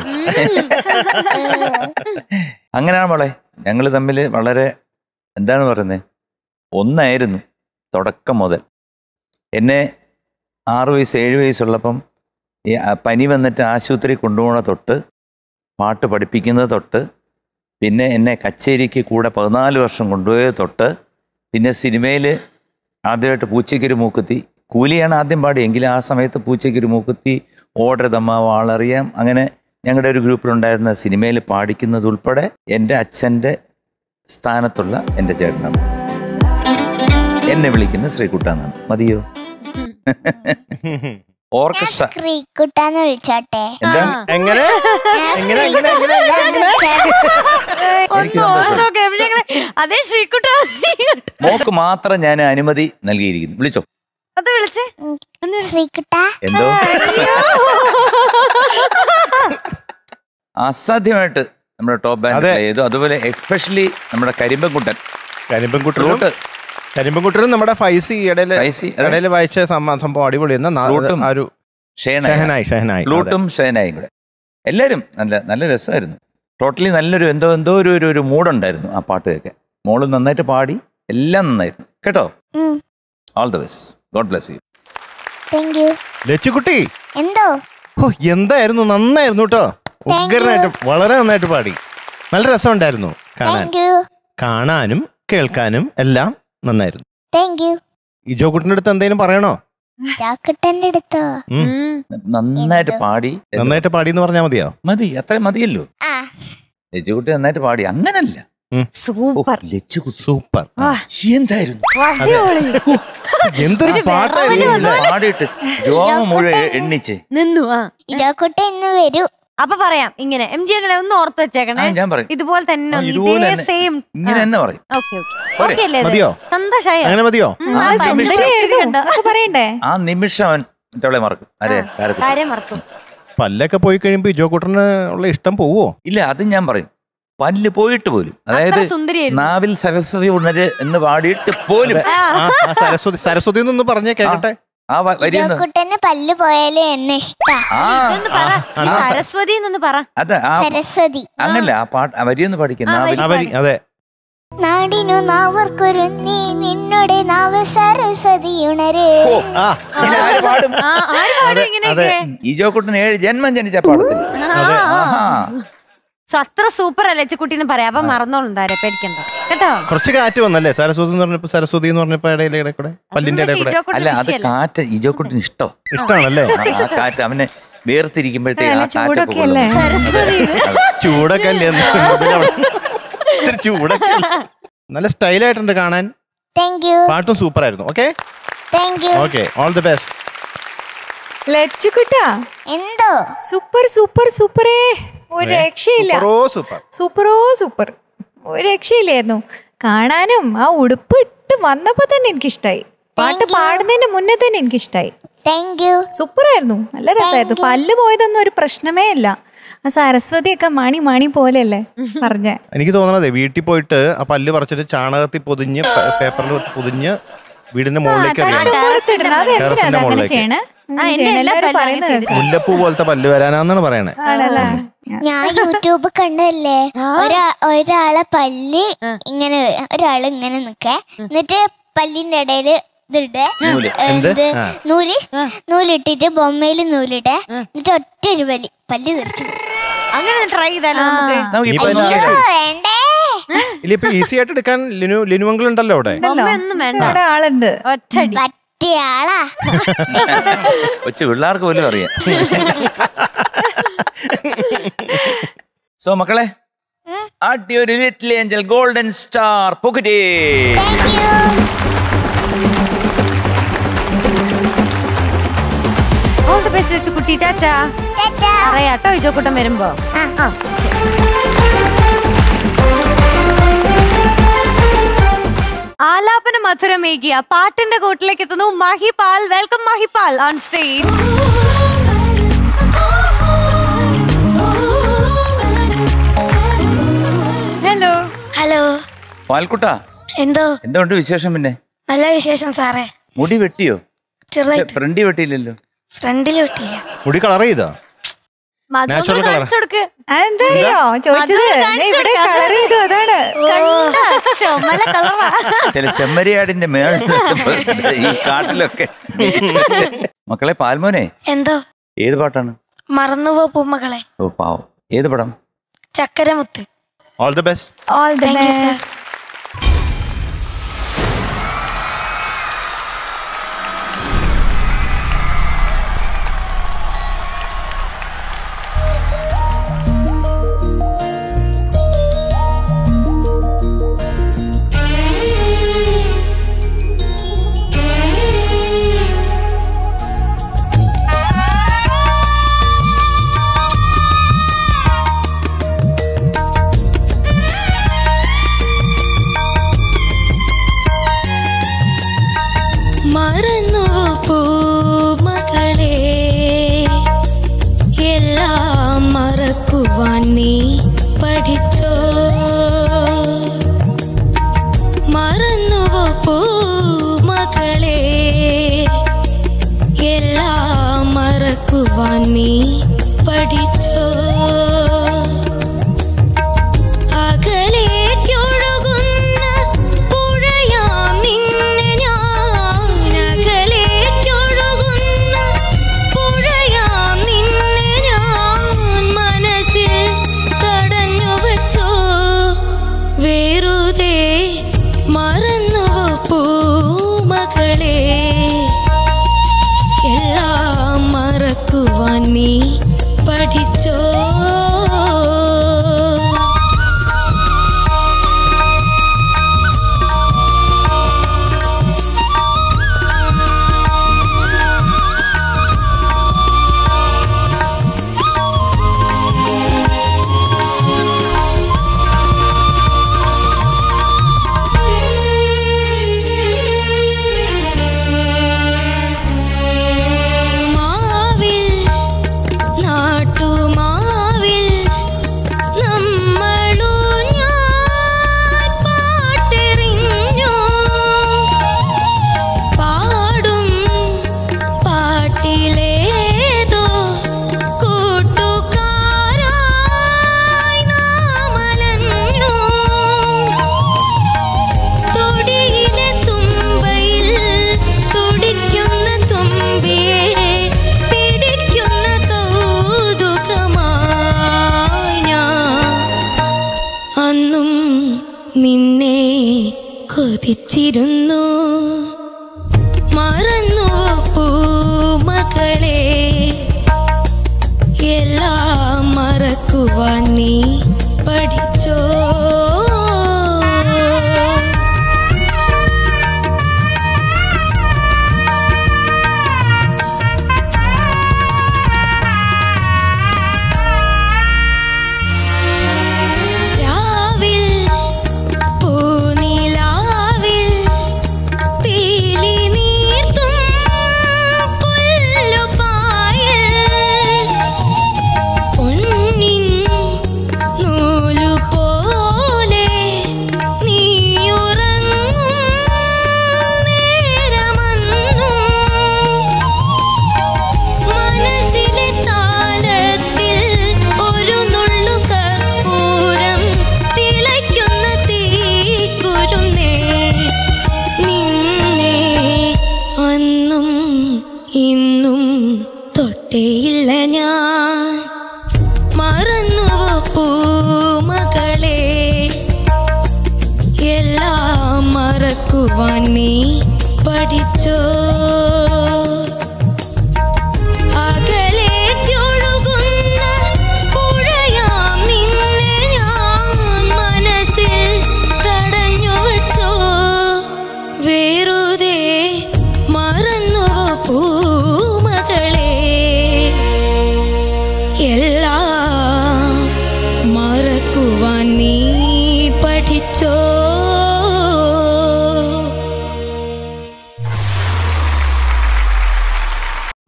[SPEAKER 5] അങ്ങനെയാണ് മോളെ. ഞങ്ങൾ തമ്മിൽ വളരെ എന്താണ് പറയുന്നത്? ഒന്നായിരുന്നു തുടക്കം മുതൽ. എന്നെ ആറ് വയസ്സ് ഏഴ് വയസ്സുള്ളപ്പം ഈ പനി വന്നിട്ട് ആശുപത്രി കൊണ്ടുപോകണ തൊട്ട് പാട്ട് പഠിപ്പിക്കുന്നത് തൊട്ട് പിന്നെ എന്നെ കച്ചേരിക്ക് കൂടെ പതിനാല് വർഷം കൊണ്ടുപോയത് തൊട്ട് പിന്നെ സിനിമയിൽ ആദ്യമായിട്ട് പൂച്ചയ്ക്കൊരു മൂക്കുത്തി കൂലിയാണ് ആദ്യം പാടി എങ്കിലും ആ സമയത്ത് പൂച്ചയ്ക്കൊരു മൂക്കുത്തി ഓർഡർ തമ്മ വാളറിയാം അങ്ങനെ ഞങ്ങളുടെ ഒരു ഗ്രൂപ്പിലുണ്ടായിരുന്ന സിനിമയിൽ പാടിക്കുന്നത് ഉൾപ്പെടെ എന്റെ അച്ഛന്റെ സ്ഥാനത്തുള്ള എന്റെ ചേട്ടനാണ് എന്നെ വിളിക്കുന്ന ശ്രീകുട്ടാന്നാണ് മതിയോ? ഓർക്കസ്ട്ര
[SPEAKER 7] ശ്രീകുട്ട എന്ന് വിളിച്ചോട്ടെ.
[SPEAKER 5] എന്താ?
[SPEAKER 3] എങ്ങനെ? എങ്ങനെ, എങ്ങനെ, എങ്ങനെ.
[SPEAKER 5] എനിക്ക് സന്തോഷം.
[SPEAKER 1] അതേ ശ്രീകുട്ട
[SPEAKER 5] മോക്ക് മാത്രം ഞാൻ അനുമതി നൽകിയിരിക്കുന്നു. വിളിച്ചോ.
[SPEAKER 1] അത് വിളിച്ചേ.
[SPEAKER 7] ശ്രീകുട്ട
[SPEAKER 5] എന്തോ? അസാധ്യമായിട്ട് നമ്മുടെ ടോപ്പ് ബാൻഡ് പ്ലേ ചെയ്തു. അതുപോലെ എക്സ്പെഷ്യലി നമ്മുടെ കരിമ്പൻകുട്ടൻ.
[SPEAKER 3] കരിമ്പൻകുട്ടനും
[SPEAKER 5] ഫ്ലൂട്ട്
[SPEAKER 3] കരിമ്പൻകുട്ടനും നമ്മുടെ ഫൈസി
[SPEAKER 5] ഇടയിൽ
[SPEAKER 3] ഇടയിൽ വായിച്ച സംഭ- സംഭവം അടിപൊളിയെന്ന എല്ലാരും ഒരു ഷെഹനായി. ഷെഹനായി
[SPEAKER 5] കൂടെ. എല്ലാവരും നല്ല നല്ല രസമായിരുന്നു. ടോട്ടലി നല്ലൊരു എന്തോ എന്തോ ഒരു ഒരു ഒരു മൂഡുണ്ടായിരുന്നു ആ പാട്ട് കേൾക്കാൻ മോൾ നന്നായിട്ട് പാടി എല്ലാം നന്നായിരുന്നു. കേട്ടോ? All the best God bless you
[SPEAKER 7] thank you
[SPEAKER 3] ലച്ചുകുട്ടി.
[SPEAKER 7] എന്തോ?
[SPEAKER 3] ഓ എന്തായിരുന്നു? നന്നായിരുന്നു കേട്ടോ. ഉഗ്രനായിട്ട് വളരെ നന്നായിട്ട് പാടി. നല്ല രസമുണ്ടായിരുന്നു. കാണാൻ. കാണാനും കേൾക്കാനും എല്ലാം നന്നായിരുന്നു.
[SPEAKER 7] താങ്ക് യു
[SPEAKER 3] ഇജോ കുട്ടിന്റെ അടുത്ത് എന്തെങ്കിലും പറയണോ?
[SPEAKER 7] അടുത്തോ.
[SPEAKER 5] നന്നായിട്ട് പാടി.
[SPEAKER 3] നന്നായിട്ട് പാടി എന്ന് പറഞ്ഞാൽ മതിയോ?
[SPEAKER 5] മതി അത്ര മതിയല്ലോ.
[SPEAKER 7] ആ.
[SPEAKER 5] ലച്ചുകുട്ടി നന്നായിട്ട് പാടി. അങ്ങനല്ല.
[SPEAKER 1] സൂപ്പർ.
[SPEAKER 5] ലച്ചുകുട്ടി
[SPEAKER 3] സൂപ്പർ.
[SPEAKER 5] എന്തായിരുന്നു?
[SPEAKER 3] എന്തൊരു പാട്ടായിരുന്നു
[SPEAKER 5] പാടിയിട്ട് രോമം മുഴുവൻ എണ്ണിച്ച്.
[SPEAKER 1] നിന്നു ആ.
[SPEAKER 7] എന്ന് ഇന്ന് വരൂ.
[SPEAKER 1] അപ്പൊ പറയാം ഇങ്ങനെ. എം ജി അങ്ങളെ ഒന്ന് ഓർത്ത്
[SPEAKER 5] ആ,
[SPEAKER 1] വെച്ചേക്കണേ
[SPEAKER 5] ഞാൻ പറയും.
[SPEAKER 1] ഇതുപോലെ തന്നെ ഇതേ സെയിം
[SPEAKER 5] ഇങ്ങനെ തന്നെ പറയും.
[SPEAKER 1] ഓക്കെ? അല്ലേ
[SPEAKER 3] മതിയോ?
[SPEAKER 1] സന്തോഷായോ?
[SPEAKER 3] അങ്ങനെ
[SPEAKER 6] പറയണ്ടേ?
[SPEAKER 5] ആ നിമിഷം അവൻ മറ്റവളെ മറക്കും.
[SPEAKER 1] മറക്കും?
[SPEAKER 3] പല്ലൊക്കെ പോയി കഴിയുമ്പോ ഇജോ കുട്ടന് ഉള്ള ഇഷ്ടം പോവോ?
[SPEAKER 5] ഇല്ല അത് ഞാൻ പറയും. പല്ല് പോയിട്ട് പോലും. അതായത് നാവിൽ സരസ്വതി ഉണര് എന്ന് പാടിയിട്ട് പോലും.
[SPEAKER 3] സരസ്വതി സരസ്വതി എന്നൊന്ന് പറഞ്ഞേ കേക്കട്ടെ.
[SPEAKER 5] ആ വരിയെന്ന്.
[SPEAKER 7] പല്ല് പോയാലും എന്നെ
[SPEAKER 1] സരസ്വതി
[SPEAKER 5] അത്
[SPEAKER 7] സരസ്വതി.
[SPEAKER 5] അങ്ങനല്ല ആ പാട്ട് വരിയൊന്ന് പഠിക്കും
[SPEAKER 1] ആ,
[SPEAKER 5] നാവിൽ.
[SPEAKER 3] അവരി അതെ.
[SPEAKER 7] നാടിനു നാവർക്കൊരുന്നി നിന്നോട് നാവ് സരസ്വതി ഉണര്.
[SPEAKER 5] ഓ
[SPEAKER 3] ആ.
[SPEAKER 5] ആര് പാടും?
[SPEAKER 1] ആ ആര് പാടും ഇങ്ങനെയൊക്കെ?
[SPEAKER 5] ഈ ജോക്കുട്ടൻ ഏഴ് ജന്മം ജനിച്ച പാടത്തിൽ.
[SPEAKER 1] സോ അത്ര സൂപ്പർ അല്ലേ കുട്ടീന്ന് പറയാം? അപ്പൊ മറന്നോളുണ്ടാരെ പേടിക്കണ്ട കേട്ടോ?
[SPEAKER 3] കുറച്ച് കാറ്റ് വന്നല്ലേ? സരസ്വതി എന്ന് പറഞ്ഞപ്പോ സരസ്വതി എന്ന് പറഞ്ഞപ്പോ ഇടയിലെ ഇടയിൽ കൂടെ? പല്ലിന്റെ ഇടയിൽ കൂടെ?
[SPEAKER 5] അല്ല അത് കാറ്റ് ഇജോക്കുട്ടിന് ജോക്കുട്ടിന് ഇഷ്ടം
[SPEAKER 3] ഇഷ്ടമാണല്ലേ
[SPEAKER 5] ആ കാറ്റ് അവനെ
[SPEAKER 6] ചൂടൊക്കെ.
[SPEAKER 3] ചൂടൊക്കെ എന്ന്? നല്ല സ്റ്റൈലായിട്ടുണ്ട് കാണാൻ. പാട്ടും സൂപ്പർ ആയിരുന്നു
[SPEAKER 7] okay
[SPEAKER 3] okay all the best
[SPEAKER 6] ലച്ചുകുട്ടാ
[SPEAKER 7] എന്തോ?
[SPEAKER 6] സൂപ്പർ സൂപ്പർ സൂപ്പറേ ഒരു രക്ഷയില്ല.
[SPEAKER 3] സൂപ്പറോ സൂപ്പർ?
[SPEAKER 6] സൂപ്പറോ സൂപ്പർ. ഒരു രക്ഷയില്ലായിരുന്നു. കാണാനും ആ ഉടുപ്പ് ഇട്ട് വന്നപ്പോ തന്നെ എനിക്കിഷ്ടായി. പാട്ട് പാടുന്നതിന് മുന്നേ തന്നെ എനിക്കിഷ്ടായി.
[SPEAKER 7] താങ്ക് യു
[SPEAKER 6] സൂപ്പറായിരുന്നു. നല്ല രസമായിരുന്നു പല്ല് പോയതൊന്നും ഒരു പ്രശ്നമേ അല്ല ആ സരസ്വതി ഒക്കെ മണി മണി പോലെയല്ലേ പറഞ്ഞ.
[SPEAKER 3] എനിക്ക് തോന്നണത് വീട്ടിൽ പോയിട്ട് ആ പല്ല് പറിച്ചിട്ട് ചാണകത്തിൽ പൊതിഞ്ഞ് പേപ്പറിൽ പൊതിഞ്ഞ് വീടിന്റെ മുകളിലേക്ക്. മുല്ലപ്പൂ പോലത്തെ പല്ല് വരാനാന്നാണ് പറയണേ.
[SPEAKER 7] ഞാൻ. യൂട്യൂബ് കണ്ടല്ലേ ഒരാ ഒരാളെ പല്ലി ഇങ്ങനെ ഒരാൾ ഇങ്ങനെ നിക്കേ എന്നിട്ട് പല്ലിന്റെ ഇടയിൽ ഇതിട്ട്
[SPEAKER 5] നൂൽ.
[SPEAKER 3] എന്ത്?
[SPEAKER 7] നൂൽ. നൂലിട്ടിട്ട് ബൊമ്മയിൽ നൂലിട്ട് എന്നിട്ട് ഒറ്റ ഒരു പല്ലി പല്ല് തെറിച്ചു
[SPEAKER 1] അങ്ങനെ ട്രൈ ചെയ്താലോ നമുക്ക്?
[SPEAKER 5] നമുക്ക് ഇപ്പൊ
[SPEAKER 3] ഇപ്പൊ
[SPEAKER 7] വേണ്ടേ?
[SPEAKER 3] ഇല്ല ഇപ്പൊ ഈസി ആയിട്ട് എടുക്കാൻ ലിനു ലിനുവങ്കിൾ ഉണ്ടല്ലോ അവിടെ.
[SPEAKER 6] ആളുണ്ട്
[SPEAKER 1] ഒറ്റടി
[SPEAKER 7] പറ്റിയ ആളാ.
[SPEAKER 5] കൊച്ചു പിള്ളേർക്ക് പോലും അറിയാം. സോ മക്കളെ അടിയൊരു ലിറ്റിൽ ഏഞ്ചൽ ഗോൾഡൻ സ്റ്റാർ പോക്കറ്റേ
[SPEAKER 1] ഓൾ ദി ബെസ്റ്റ് കുട്ടി ടാറ്റ.
[SPEAKER 7] ടാറ്റാ.
[SPEAKER 1] അറിയാട്ടോ ഇജോക്കൂട്ടം വരുമ്പോ.
[SPEAKER 7] ആ.
[SPEAKER 1] ആലാപന മധുരമേകിയ പാട്ടിന്റെ കൂട്ടിലേക്ക് എത്തുന്നു Mahipal. Welcome Mahipal on stage
[SPEAKER 2] hello.
[SPEAKER 5] പാൽക്കുട്ട
[SPEAKER 2] എന്തോ?
[SPEAKER 5] എന്തുകൊണ്ട് വിശേഷം പിന്നെ?
[SPEAKER 2] നല്ല വിശേഷം സാറേ.
[SPEAKER 5] മുടി വെട്ടിയോ? ഫ്രണ്ടി വെട്ടിയില്ലല്ലോ.
[SPEAKER 2] ഫ്രണ്ടിൽ വെട്ടിയില്ല.
[SPEAKER 3] മുടി കളർ ചെയ്തോ?
[SPEAKER 5] ചില ചെമ്മരിയാടിന്റെ മേൾ ഈ കാട്ടിലൊക്കെ. മക്കളെ പാൽമോനെ.
[SPEAKER 2] എന്തോ?
[SPEAKER 5] ഏത് പാട്ടാണ്?
[SPEAKER 2] മറന്നുപോ പൂമകളെ
[SPEAKER 5] ഓ പാവം. ഏത് പടം?
[SPEAKER 2] Chakkaramuthu.
[SPEAKER 3] All the best.
[SPEAKER 6] All the
[SPEAKER 2] Thank best. You, sir.
[SPEAKER 8] കൊതിച്ചിരുന്നു മറന്നു പൂമകളെ എല്ലാം മറക്കുവാൻ നീ പഠിച്ചോ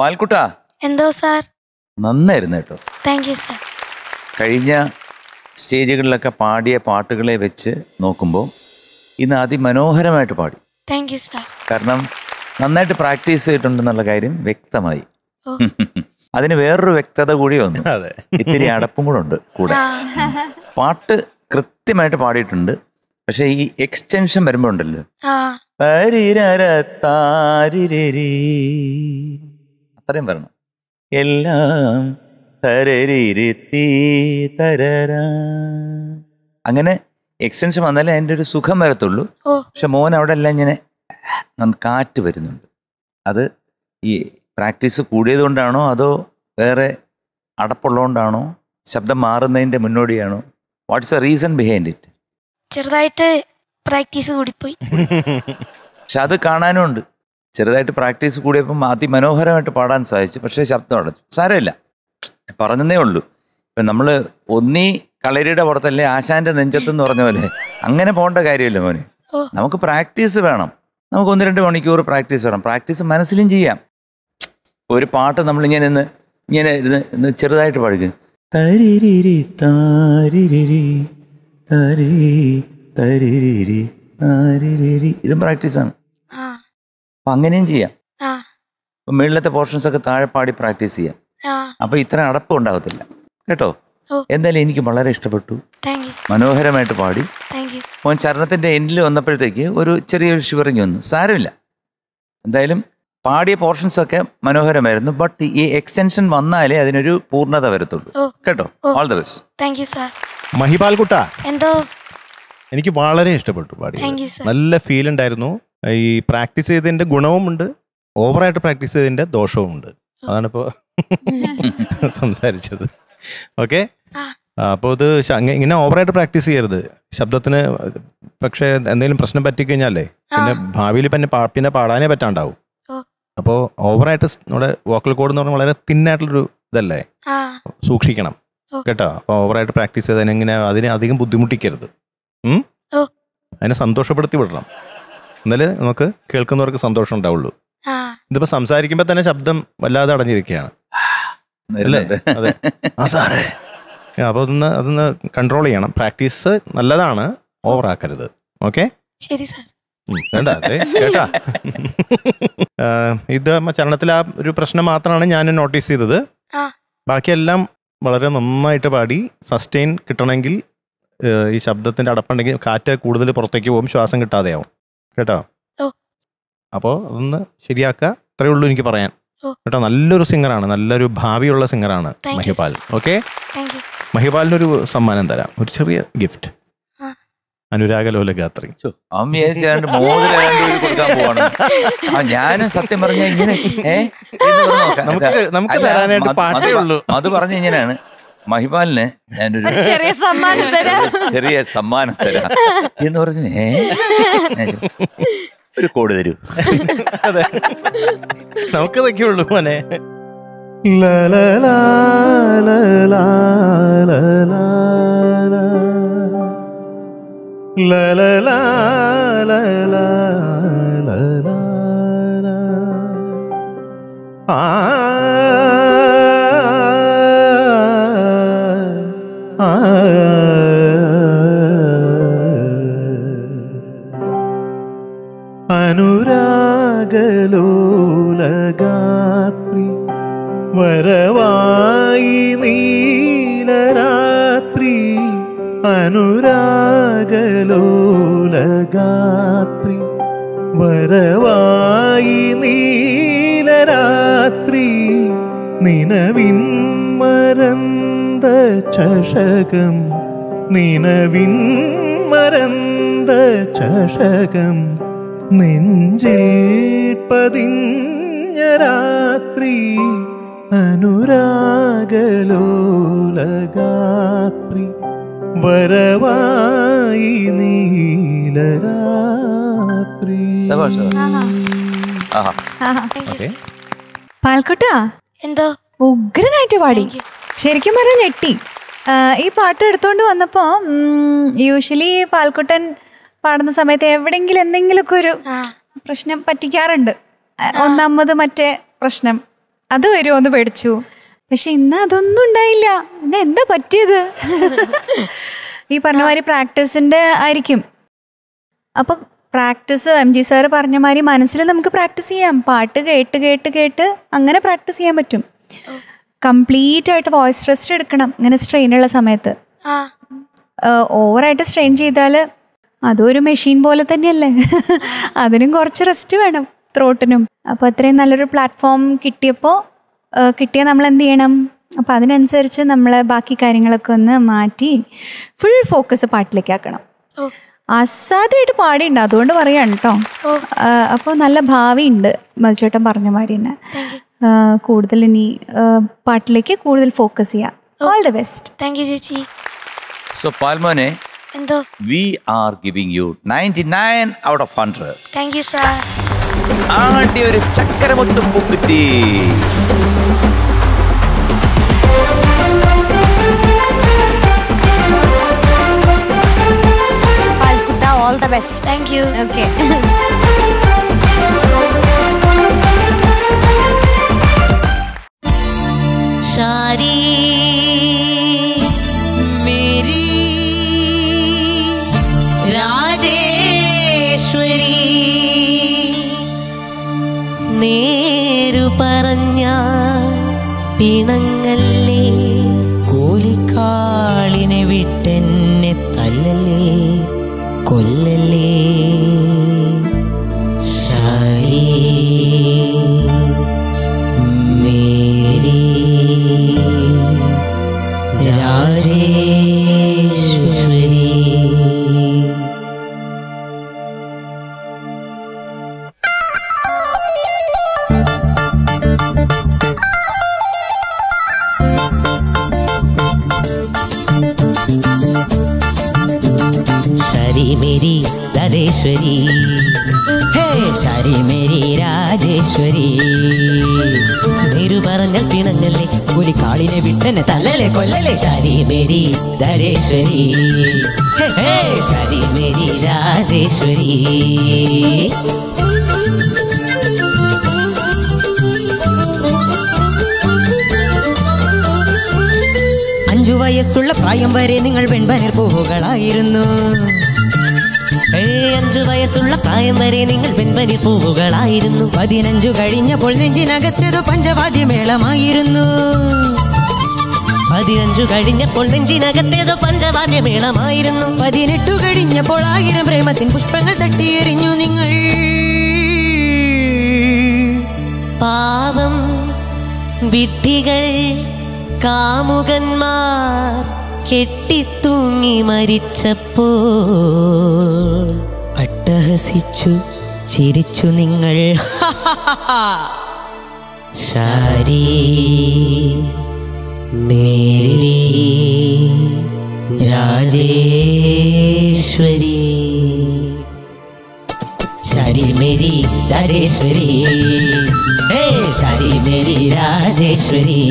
[SPEAKER 5] പാൽക്കുട്ടാ.
[SPEAKER 7] എന്തോ സാർ?
[SPEAKER 5] നന്നായിരുന്നു കേട്ടോ.
[SPEAKER 7] Thank you sir.
[SPEAKER 5] കഴിഞ്ഞ സ്റ്റേജുകളിലൊക്കെ പാടിയ പാട്ടുകളെ വെച്ച് നോക്കുമ്പോൾ ഇന്ന് അതിമനോഹരമായിട്ട് പാടി.
[SPEAKER 7] Thank you sir.
[SPEAKER 5] കാരണം നന്നായിട്ട് പ്രാക്ടീസ് ചെയ്തിട്ടുണ്ടെന്നുള്ള കാര്യം വ്യക്തമായി. അതിന് വേറൊരു വ്യക്തത കൂടി വന്നു.
[SPEAKER 3] അതെ.
[SPEAKER 5] ഇത്തിരി അടപ്പും കൂടെ ഉണ്ട് കൂടെ. പാട്ട് കൃത്യമായിട്ട് പാടിയിട്ടുണ്ട്. പക്ഷെ ഈ എക്സ്റ്റൻഷൻ വരുമ്പോ അത്രയും വരണം. എല്ലാം തരരിരുത്തി തരരാ. അങ്ങനെ എക്സ്റ്റൻഷൻ വന്നാലേ അതിന്റെ ഒരു സുഖം വരത്തുള്ളൂ. പക്ഷെ മോൻ അവിടെ എല്ലാം ഇങ്ങനെ നന്ന- കാറ്റ് വരുന്നുണ്ട്. അത് ഈ പ്രാക്ടീസ് കൂടിയത് കൊണ്ടാണോ അതോ വേറെ അടപ്പുള്ളതുകൊണ്ടാണോ ശബ്ദം മാറുന്നതിന്റെ മുന്നോടിയാണോ? What's a reason behind it
[SPEAKER 7] ചെറുതായിട്ട് പ്രാക്ടീസ് കൂടിപ്പോയി.
[SPEAKER 5] പക്ഷെ അത് കാണാനും ഉണ്ട് ചെറുതായിട്ട് പ്രാക്ടീസ് കൂടിയപ്പം അതിമനോഹരമായിട്ട് പാടാൻ സാധിച്ചു. പക്ഷേ ശബ്ദം അടച്ചു. സാരമില്ല. പറഞ്ഞതേ ഉള്ളൂ. ഇപ്പം നമ്മൾ ഒന്നീ കളരിയുടെ പുറത്തല്ലേ ആശാന്റെ നെഞ്ചത്തെന്ന് പറഞ്ഞ പോലെ അങ്ങനെ പോകേണ്ട കാര്യമില്ല മോനെ. നമുക്ക് പ്രാക്ടീസ് വേണം. നമുക്ക് ഒന്ന് രണ്ട് മണിക്കൂർ പ്രാക്ടീസ് വേണം. പ്രാക്ടീസ് മനസ്സിലും ചെയ്യാം. ഒരു പാട്ട് നമ്മൾ ഇങ്ങനെ ഇന്ന് ഇങ്ങനെ ഇരുന്ന് ഇന്ന് ചെറുതായിട്ട് പാടിക്കും. തരിരി താരിരിരി തരി തരിരി താരിരിരി ഇതും പ്രാക്ടീസാണ്. അപ്പം അങ്ങനെയും ചെയ്യാം.
[SPEAKER 7] ആ.
[SPEAKER 5] അപ്പം മുകളിലത്തെ പോർഷൻസ് ഒക്കെ താഴെ പാടി പ്രാക്ടീസ് ചെയ്യാം.
[SPEAKER 7] ആ.
[SPEAKER 5] അപ്പോൾ ഇത്ര അടപ്പം ഉണ്ടാകത്തില്ല കേട്ടോ? എന്തായാലും എനിക്ക് വളരെ ഇഷ്ടപ്പെട്ടു. മനോഹരമായിട്ട് പാടി. മോൻ ചരണത്തിന്റെ എൻഡിൽ വന്നപ്പോഴത്തേക്ക് ഒരു ചെറിയൊരു ഷിവറിങ് വന്നു. സാരമില്ല. എന്തായാലും പാടിയ പോർഷൻസ് ഒക്കെ മനോഹരമായിരുന്നു. ബട്ട് ഈ എക്സ്റ്റൻഷൻ വന്നാലേ അതിനൊരു പൂർണത വരത്തുള്ളൂ. കേട്ടോ? ഓൾ ദ ബെസ്റ്റ്
[SPEAKER 3] മഹിപാൽ കുട്ട
[SPEAKER 7] എന്തോ?
[SPEAKER 3] എനിക്ക് വളരെ ഇഷ്ടപ്പെട്ടു പാടി നല്ല ഫീൽ ഉണ്ടായിരുന്നു. ഈ പ്രാക്ടീസ് ചെയ്തതിന്റെ ഗുണവുമുണ്ട് ഓവറായിട്ട് പ്രാക്ടീസ് ചെയ്തതിന്റെ ദോഷവുമുണ്ട്. അതാണിപ്പോ സംസാരിച്ചത്. ഓക്കെ. അപ്പോൾ ഇത് ഇങ്ങനെ ഓവറായിട്ട് പ്രാക്ടീസ് ചെയ്യരുത്. ശബ്ദത്തിന് പക്ഷേ എന്തെങ്കിലും പ്രശ്നം പറ്റിക്കഴിഞ്ഞാലേ പിന്നെ ഭാവിയിൽ പിന്നെ പിന്നെ പാടാനേ പറ്റാണ്ടാവും.
[SPEAKER 7] അപ്പോ
[SPEAKER 3] അപ്പോൾ ഓവറായിട്ട് നമ്മുടെ വോക്കൽ കോഡ് എന്ന് പറഞ്ഞാൽ വളരെ തിന്നായിട്ടുള്ളൊരു ഇതല്ലേ? സൂക്ഷിക്കണം. കേട്ടോ? അപ്പോൾ ഓവറായിട്ട് പ്രാക്ടീസ് ചെയ്തതിനെ ഇങ്ങനെ അതിനെ അധികം ബുദ്ധിമുട്ടിക്കരുത്? അതിനെ സന്തോഷപ്പെടുത്തി വിടണം. എന്നാലേ നമുക്ക് കേൾക്കുന്നവർക്ക് സന്തോഷം ഉണ്ടാവുള്ളൂ. ഇതിപ്പോ സംസാരിക്കുമ്പോ തന്നെ ശബ്ദം വല്ലാതെ അടഞ്ഞിരിക്കുകയാണ്. അല്ലേ? അതെ. ആ സാറേ. അപ്പോൾ അതൊന്ന് അതൊന്ന് കൺട്രോൾ ചെയ്യണം. പ്രാക്ടീസ് നല്ലതാണ്. ഓവർ ആക്കരുത്. ഓക്കെ
[SPEAKER 7] ശരി സാർ.
[SPEAKER 3] വേണ്ട അതെ കേട്ടാ. ഇത് ചരണത്തിൽ ആ ഒരു പ്രശ്നം മാത്രമാണ് ഞാൻ നോട്ടീസ് ചെയ്തത്.
[SPEAKER 7] ആ.
[SPEAKER 3] ബാക്കിയെല്ലാം വളരെ നന്നായിട്ട് പാടി സസ്റ്റെയിൻ കിട്ടണമെങ്കിൽ ഈ ശബ്ദത്തിന്റെ അടപ്പുണ്ടെങ്കിൽ കാറ്റ് കൂടുതൽ പുറത്തേക്ക് പോകും ശ്വാസം കിട്ടാതെയാവും. കേട്ടോ?
[SPEAKER 7] അപ്പോ
[SPEAKER 3] അപ്പോൾ അതൊന്ന് ശരിയാക്കുക അത്രയേ ഉള്ളൂ എനിക്ക് പറയാൻ. കേട്ടോ നല്ലൊരു സിംഗറാണ്. നല്ലൊരു ഭാവിയുള്ള സിംഗറാണ്
[SPEAKER 7] Thank you,
[SPEAKER 3] മഹിപാൽ. ഓക്കെ? മഹിപാലിനൊരു സമ്മാനം തരാം. ഒരു ചെറിയ ഗിഫ്റ്റ്.
[SPEAKER 7] ആ.
[SPEAKER 3] അനുരാഗലോല ഗാത്രി.
[SPEAKER 5] മോതിരാണ്ട് കൊടുക്കാൻ പോവാണ്. ആ ഞാനും സത്യം പറഞ്ഞ ഇങ്ങനെ
[SPEAKER 3] നമുക്ക് നമുക്ക് തരാനായിട്ട് പാട്ടേ ഉള്ളൂ.
[SPEAKER 5] അത് പറഞ്ഞ ഇങ്ങനെയാണ്. മഹിപാലിന് ഞാനൊരു
[SPEAKER 1] ഒരു ചെറിയ സമ്മാനം തരാം
[SPEAKER 5] ചെറിയ സമ്മാനം തരാം എന്ന് പറഞ്ഞു ഏ? ഒരു കോഡ് തരൂ.
[SPEAKER 3] അതെ. നമുക്ക് ഇതൊക്കെ ഉള്ളൂ മോനെ. ലാ, ചഷകം നെഞ്ചിൽ പതിഞ്ഞ രാത്രി അനുരാഗലോലഗാത്രി വരവായി നീലരാത്രി.
[SPEAKER 6] പാൽക്കുട്ടാ?
[SPEAKER 7] എന്തോ?
[SPEAKER 6] ഉഗ്രനായിട്ട് പാടി. ശരിക്കും പറഞ്ഞ ഞെട്ടി. ഈ പാട്ട് എടുത്തോണ്ട് വന്നപ്പോ യൂഷ്വലി പാൽക്കുട്ടൻ പാടുന്ന സമയത്ത് എവിടെങ്കിലും എന്തെങ്കിലുമൊക്കെ ഒരു പ്രശ്നം പറ്റിക്കാറുണ്ട്. ഒന്നാമത് മറ്റേ പ്രശ്നം. അത് വരുമോ എന്ന് പേടിച്ചു. പക്ഷെ ഇന്ന് അതൊന്നും ഉണ്ടായില്ല. ഇന്ന് എന്താ പറ്റിയത്? ഈ പറഞ്ഞ മാതിരി പ്രാക്ടീസിന്റെ ആയിരിക്കും. അപ്പൊ പ്രാക്ടീസ് എം ജി സാറ് പറഞ്ഞ മാതിരി മനസ്സിൽ നമുക്ക് പ്രാക്ടീസ് ചെയ്യാം. പാട്ട് കേട്ട് കേട്ട് കേട്ട് അങ്ങനെ പ്രാക്ടീസ് ചെയ്യാൻ പറ്റും. കംപ്ലീറ്റ് ആയിട്ട് വോയിസ് റെസ്റ്റ് എടുക്കണം. ഇങ്ങനെ സ്ട്രെയിൻ ഉള്ള സമയത്ത്. ഓവറായിട്ട് സ്ട്രെയിൻ ചെയ്താൽ അതൊരു മെഷീൻ പോലെ തന്നെയല്ലേ? അതിനും കുറച്ച് റെസ്റ്റ് വേണം ത്രോട്ടിനും അപ്പോൾ അത്രയും നല്ലൊരു പ്ലാറ്റ്ഫോം കിട്ടിയപ്പോൾ കിട്ടിയാൽ നമ്മൾ എന്ത് ചെയ്യണം? അപ്പോൾ അതിനനുസരിച്ച് നമ്മൾ ബാക്കി കാര്യങ്ങളൊക്കെ ഒന്ന് മാറ്റി ഫുൾ ഫോക്കസ് പാട്ടിലേക്ക് ആക്കണം. അസാധ്യമായിട്ട് പാടിയുണ്ട് അതുകൊണ്ട് പറയാണ് കേട്ടോ അപ്പോൾ നല്ല ഭാവിയുണ്ട് മധുചേട്ടൻ പറഞ്ഞ മാതിരി തന്നെ. കൂടുതൽ ഇനി പാട്ടിലേക്ക് കൂടുതൽ ഫോക്കസ് ചെയ്യാം. All the best
[SPEAKER 2] thank you ചേച്ചി.
[SPEAKER 5] സോ പാൽമോനെ
[SPEAKER 2] എന്തോ?
[SPEAKER 5] We are giving you ninety nine out of hundred
[SPEAKER 2] thank you sir
[SPEAKER 5] ആദ്യ ഒരു ചക്കരമുത്തും പൂക്കുറ്റി
[SPEAKER 1] പാൽക്കുട്ട all
[SPEAKER 8] the best thank you okay പിണങ്ങല്ലേ കോലിക്കാളിനെ വിട്ടെന്നെ തല്ലല്ലേ? കൊല്ലല്ലേ? ശാരീ പൂവുകളായിരുന്നു. പതിനഞ്ചു കഴിഞ്ഞപ്പോൾ നെഞ്ചിനകത്തേതോ പഞ്ചവാദ്യമേളമായിരുന്നു. പതിനഞ്ചു കഴിഞ്ഞപ്പോൾ നെഞ്ചിനകത്തേതോ പഞ്ചവാദ്യമേളമായിരുന്നു. പതിനെട്ടു കഴിഞ്ഞപ്പോൾ ആയിരം പ്രേമത്തിൻ പുഷ്പങ്ങൾ തട്ടിയെറിഞ്ഞു നിങ്ങൾ. പാവം വിഡ്ഢികൾ കാമുകന്മാർ കെട്ടിത്തൂങ്ങി മരിച്ചപ്പോൾ അട്ടഹസിച്ചു. ചിരിച്ചു നിങ്ങൾ. ശാരീ മേരി രാജേശ്വരി. ശരി മേരി രാജേശ്വരി. ഹേ ശരി മേരി രാജേശ്വരി.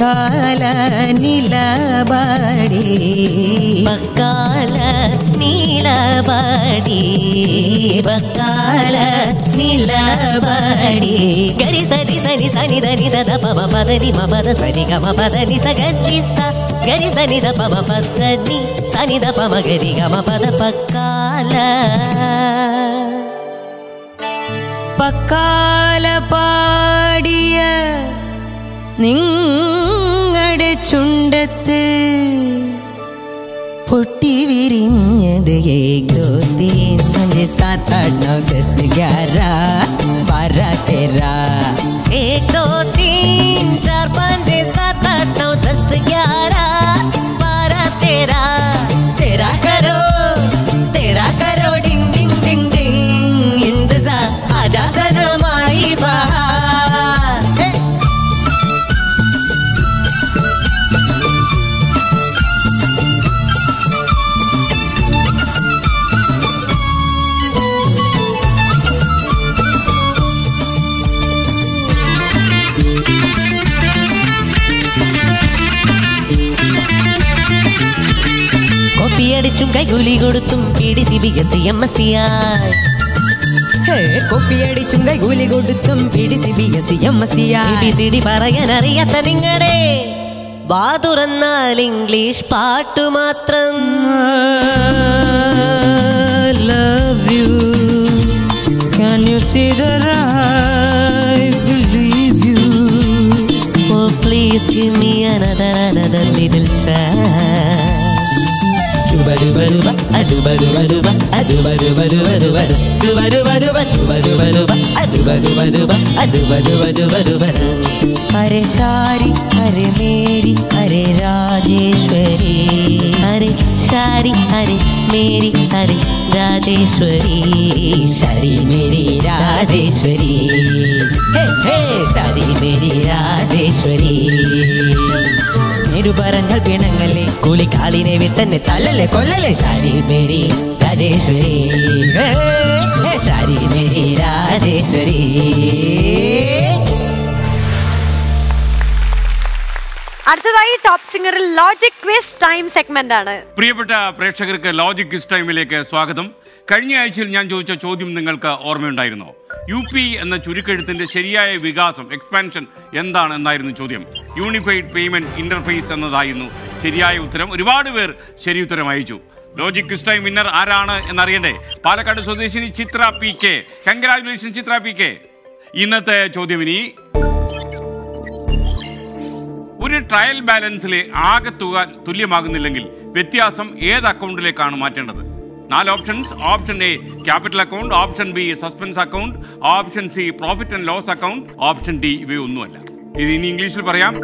[SPEAKER 8] பக்கால நிலபாடி. பக்கால நிலபாடி. பக்கால நிலபாடி. கரி சரி சரி சனி தனி தத பவ பதனி மபத சனி கம பதனி சகரி ச. கரி தனி த பவ பதனி சனி த பவ கரி கம பத பக்கால பக்கால பாடிய നിങ്ങളുടെ ചുണ്ടത്ത് പൊട്ടി വിരിഞ്ഞത് ഏകോ തീൻ മഞ്ച് സാത്താണോ ദസ് ഗ്യാര ബാര തേര. ഏകോ തീൻ ചാർ പാഞ്ച് സാ കോപ്പിയടിച്ചും കൈകൂലി കൊടുത്തും PTC D C B S C M S C ആയി.
[SPEAKER 9] കോപ്പിയടിച്ചും കൈകൂലി കൊടുത്തും PTC B S M S
[SPEAKER 8] CT പറയാൻ അറിയാത്ത നിങ്ങളെ വാ തുറന്നാൽ ഇംഗ്ലീഷ് പാട്ടു മാത്രം.
[SPEAKER 9] Love you can you see the believe you oh please give me another another little chance हरे
[SPEAKER 8] सारी हरे मेरी हरे राजेश्वरी। हरे सारी हरे मेरी हरे राजेश्वरी। सारी मेरी राजेश्वरी। हे हे सारी मेरी राजेश्वरी। പേരു
[SPEAKER 9] പറഞ്ഞാൽ പിണങ്ങല്ലേ?
[SPEAKER 8] കൂലിക്കാളിനെ വിത്തന്നെ തല്ലല്ലേ കൊല്ലല്ലേ? ശാരി മേരി രാജേശ്വരി. ശാരി മേരി രാജേശ്വരി.
[SPEAKER 1] അടുത്തതായി ടോപ്പ് സിംഗറിൽ ലോജിക് ക്വിസ് ടൈം സെഗ്മെന്റ് ആണ്.
[SPEAKER 10] പ്രിയപ്പെട്ട പ്രേക്ഷകർക്ക് ലോജിക് ക്വിസ് ടൈമിലേക്ക് സ്വാഗതം. കഴിഞ്ഞ ആഴ്ചയിൽ ഞാൻ ചോദിച്ച ചോദ്യം നിങ്ങൾക്ക് ഓർമ്മയുണ്ടായിരുന്നോ? യു പി എന്ന ചുരുക്കെഴുത്തിന്റെ ശരിയായ വികാസം എക്സ്പാൻഷൻ എന്താണ് എന്നായിരുന്നു ചോദ്യം. യൂണിഫൈഡ് പേയ്മെന്റ് ഇന്റർഫേസ് എന്നതായിരുന്നു ശരിയായ ഉത്തരം. ഒരുപാട് പേർ ശരി ഉത്തരം അയച്ചു. ലോജിക് ക്വിസ് ടൈം വിന്നർ ആരാണ് എന്നറിയണ്ടേ? പാലക്കാട് സ്വദേശിനി Chitra P K congratulation Chitra P K ഇന്നത്തെ ചോദ്യം ഇനി ഒരു ട്രയൽ ബാലൻസിലെ ആകെ തുക തുല്യമാകുന്നില്ലെങ്കിൽ വ്യത്യാസം ഏത് അക്കൗണ്ടിലേക്കാണ് മാറ്റേണ്ടത്? നാല് options option A capital account option B suspense account option C profit and loss account option D ഇവയൊന്നുമല്ല ഇത് ഇനി ഇംഗ്ലീഷിൽ പറയാം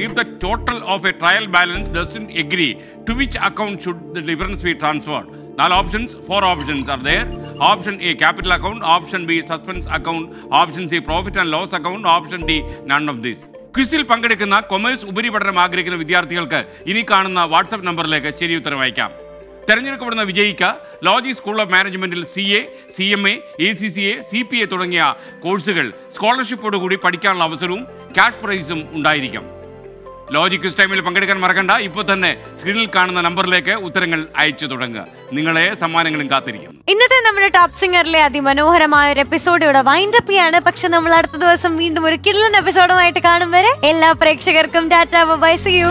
[SPEAKER 10] if the total of a trial balance doesn't agree, to which account should the difference be transferred? നാല് options four options are there option A capital account option B suspense account option C profit and loss account option D none of this ക്വിസിൽ പങ്കെടുക്കുന്ന commerce ഉപരിപഠനം ആഗ്രഹിക്കുന്ന വിദ്യാർത്ഥികൾക്ക് ഇനി കാണുന്ന WhatsApp നമ്പറിലേക്ക് ശരി ഉത്തരം അയക്കാം. തെരഞ്ഞെടുക്കപ്പെടുന്ന വിജയിക്ക് ലോജി സ്കൂൾ ഓഫ് മാനേജ്മെന്റിൽ C A C M A A C C A C P A തുടങ്ങിയ കോഴ്സുകൾ സ്കോളർഷിപ്പോടുകൂടി പഠിക്കാനുള്ള അവസരവും ക്യാഷ് പ്രൈസും ഉണ്ടായിരിക്കും. ലോജിക് ക്വിസ് ടൈമിൽ പങ്കെടുക്കാൻ മറക്കണ്ട. ഇപ്പൊ തന്നെ സ്ക്രീനിൽ കാണുന്ന നമ്പറിലേക്ക് ഉത്തരങ്ങൾ അയച്ചു തുടങ്ങുക. നിങ്ങളെ സമ്മാനങ്ങളും കാത്തിരിക്കുന്നു.
[SPEAKER 1] ഇന്നത്തെ നമ്മുടെ ടോപ്പ് സിംഗറിലെ അതിമനോഹരമായ ഒരു എപ്പിസോഡ് ഇവിടെ വൈൻഡ് അപ്പ് ചെയ്യാണ്. പക്ഷെ നമ്മൾ അടുത്ത ദിവസം വീണ്ടും ഒരു കില്ലൻ എപ്പിസോഡുമായിട്ട് കാണും വരെ. എല്ലാ പ്രേക്ഷകർക്കും ടാറ്റ ബൈ സി യു.